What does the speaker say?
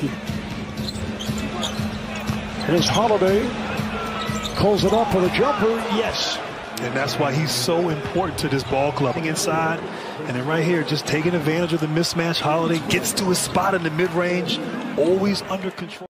Milwaukee. Here's Holiday. calls it up for the jumper. Yes. And that's why he's so important to this ball club. Inside, and then right here, just taking advantage of the mismatch. Holiday gets to his spot in the mid-range, always under control.